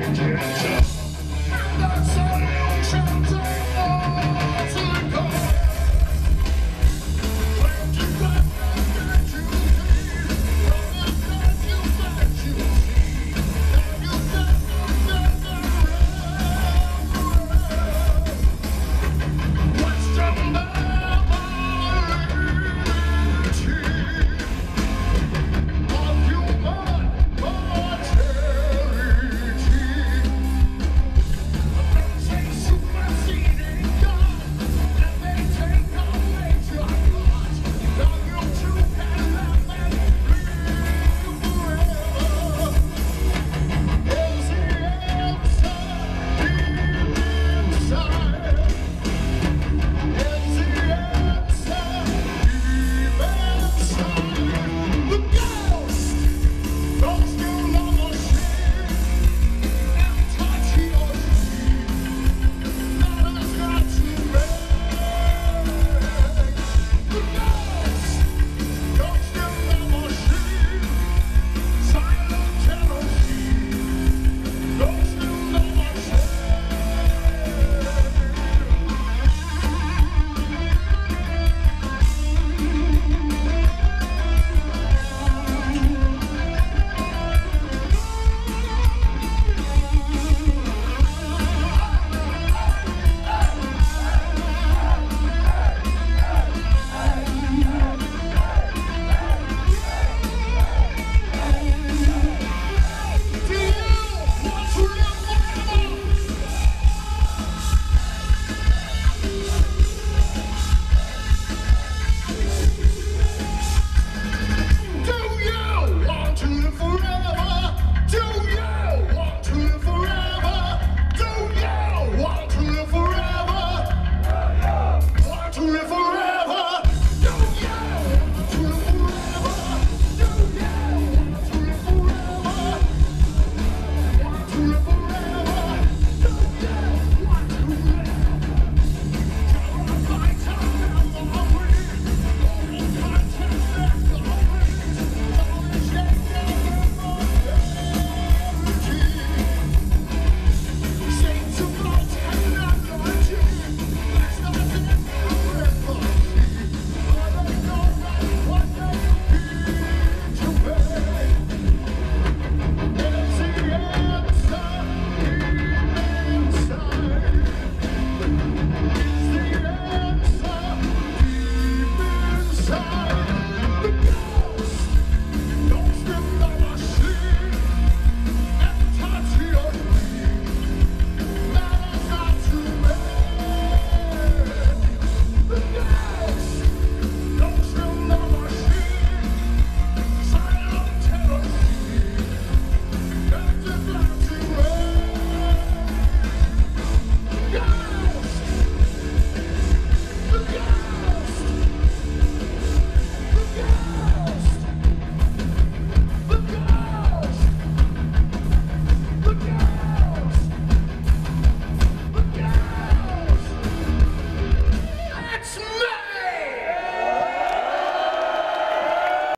Don't not turn.